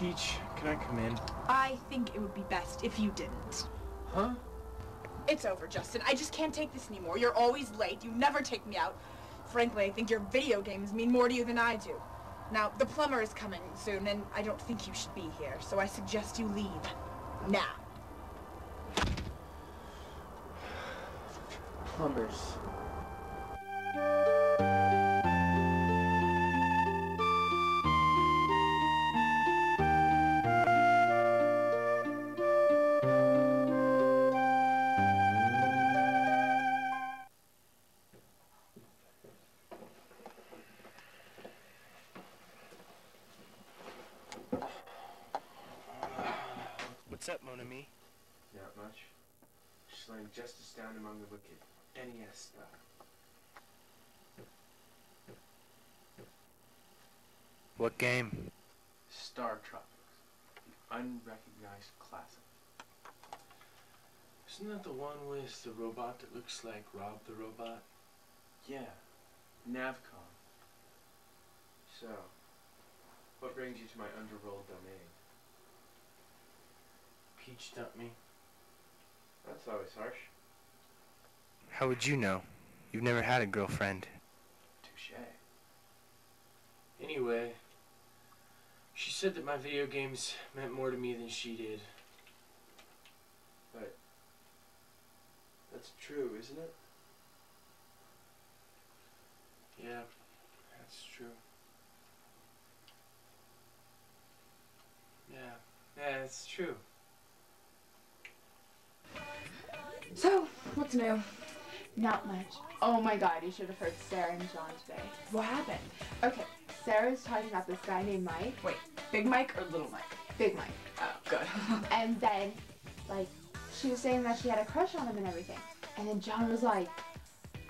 Peach, can I come in? I think it would be best if you didn't. Huh? It's over, Justin. I just can't take this anymore. You're always late. You never take me out. Frankly, I think your video games mean more to you than I do. Now, the plumber is coming soon, and I don't think you should be here, so I suggest you leave. Now. Plumbers. Not much. Just laying justice down among the wicked. NES stuff. What game? Star Tropics. The unrecognized classic. Isn't that the one with the robot that looks like Rob the Robot? Yeah. Navcom. So, what brings you to my underworld domain? Peach dumped me. That's always harsh. How would you know? You've never had a girlfriend. Touche. Anyway, she said that my video games meant more to me than she did. But that's true, isn't it? Yeah, that's true. Yeah, yeah, it's true. So, what's new? Not much. Oh my god, you should have heard Sarah and John today. What happened? Okay, Sarah's talking about this guy named Mike. Wait, Big Mike or Little Mike? Big Mike. Oh, good. And then, like, she was saying that she had a crush on him and everything. And then John was like,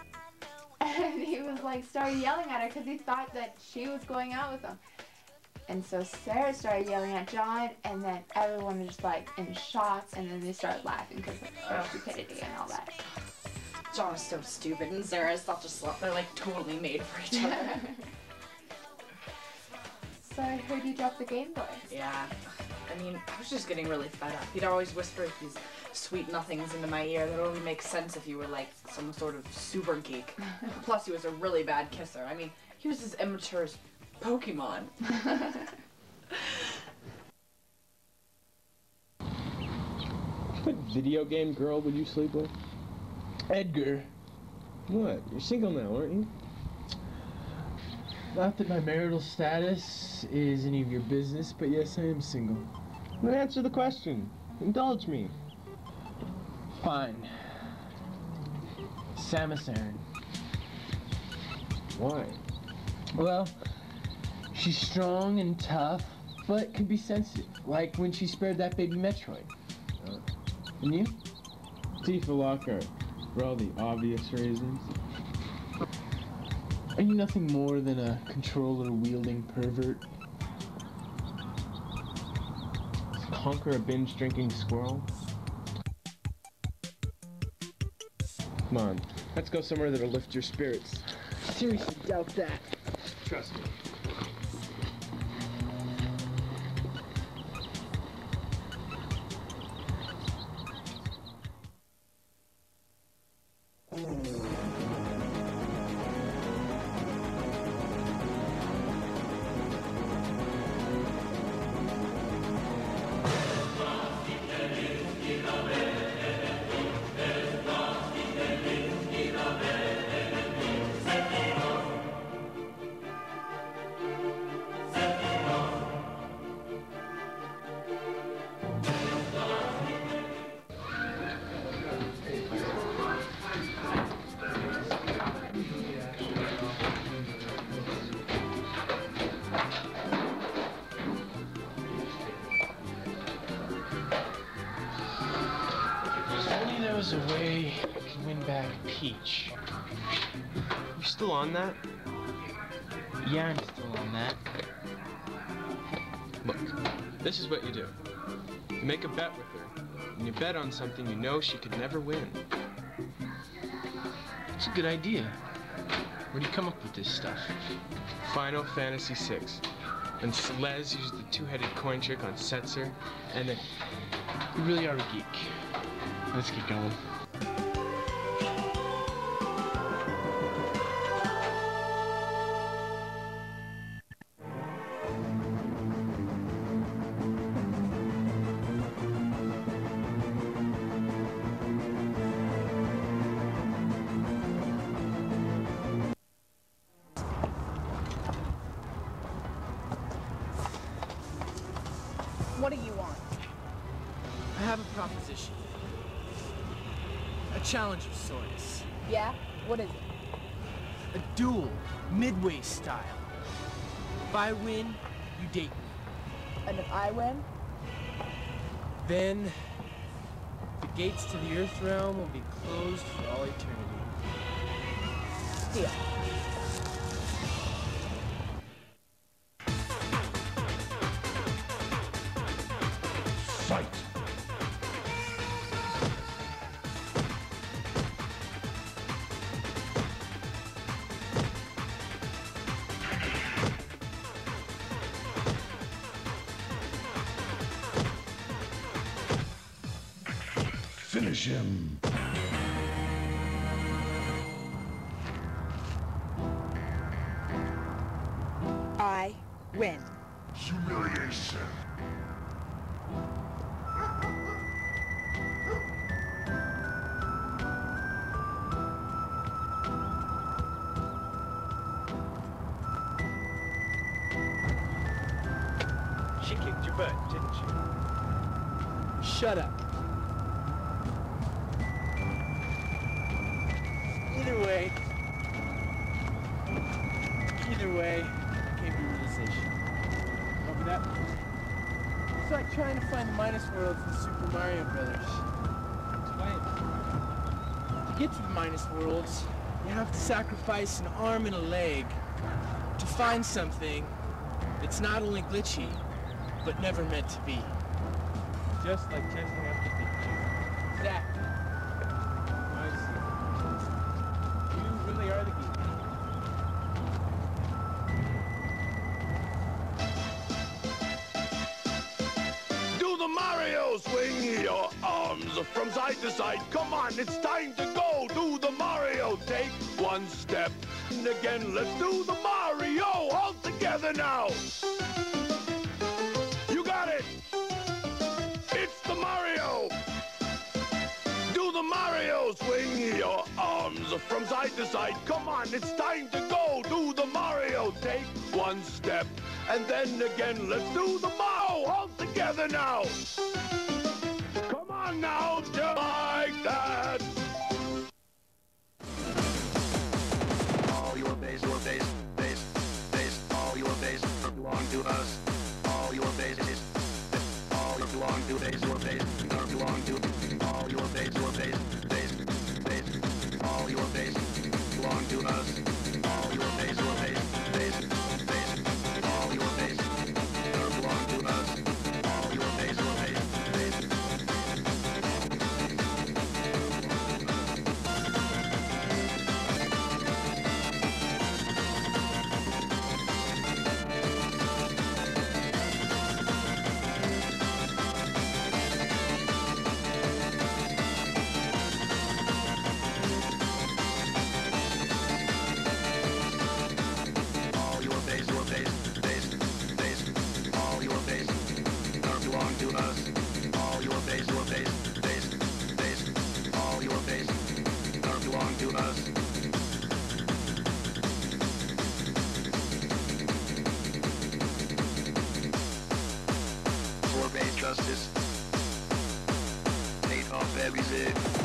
and he was like, started yelling at her because he thought that she was going out with him. And so Sarah started yelling at John, and then everyone was just like in shock, and then they started laughing because of oh, her stupidity and all that. John is so stupid, and Sarah's such a slut. They're like totally made for each other. so I heard you dropped the Game Boy. yeah. I mean, I was just getting really fed up. He'd always whisper these sweet nothings into my ear that only make sense if you were like some sort of super geek. Plus, he was a really bad kisser. I mean, he was as immature as Pokemon. What video game girl would you sleep with? Edgar, What? You're single now, aren't you? not that my marital status is any of your business, but yes, I am single. Then answer the question. Indulge me. Fine. Samus Aran. Why? Well, she's strong and tough, but can be sensitive, like when she spared that baby Metroid. Uh. And you? Tifa Lockhart. For all the obvious reasons. Are you nothing more than a controller wielding pervert? Conker a binge drinking squirrel. Come on. Let's go somewhere that'll lift your spirits. Seriously, doubt that. Trust me. Peach. You still on that? Yeah, I'm still on that. Look, this is what you do. You make a bet with her, and you bet on something you know she could never win. It's a good idea. Where do you come up with this stuff? Final Fantasy VI. And Les used the two-headed coin trick on Setzer, and then you really are a geek. Let's get going. Have a proposition. A challenge of sorts. Yeah? What is it? A duel, Midway style. If I win, you date me. And if I win? Then the gates to the Earth realm will be closed for all eternity. Deal. Finish him! I win. Humiliation! She kicked your butt, didn't she? Shut up. Way, either way, came to realization. Over that. It's like trying to find the minus worlds in Super Mario Brothers. To get to the minus worlds, you have to sacrifice an arm and a leg to find something that's not only glitchy, but never meant to be. Just like testing out the Mario swing your arms from side to side. Come on, it's time to go. Do the Mario. Take one step. And again, let's do the Mario all together now. From side to side. Come on, it's time to go. Do the Mario. Take one step. And then again, let's do the Mario all together now. Come on now, just like that. everything.